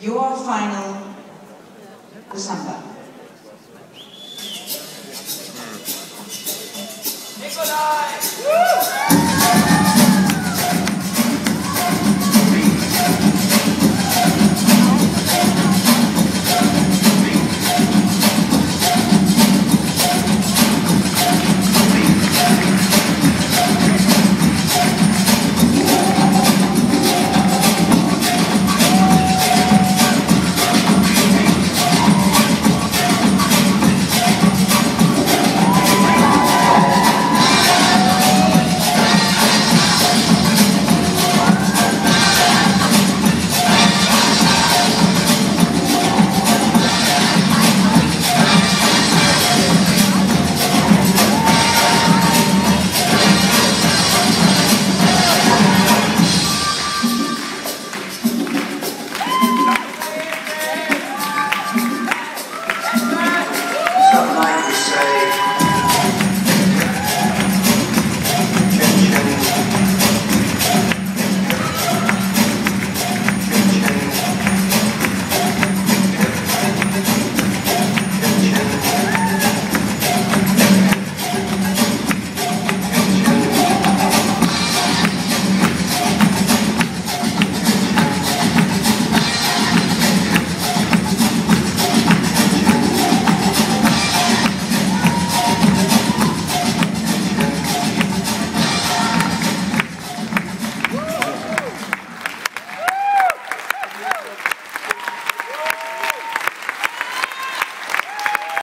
your final December.